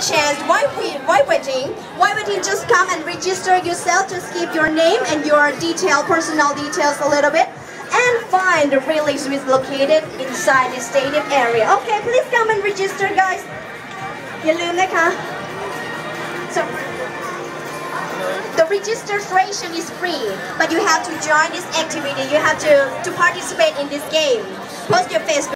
chance. Why we why waiting? Why would you Just come and register yourself. Just give your name and your detail, personal details a little bit. And find the release is located inside the stadium area. Okay, please come and register guys. อย่าลืมนะคะ So the registration is free, but you have to join this activity. You have to, to participate in this game. Post your Facebook.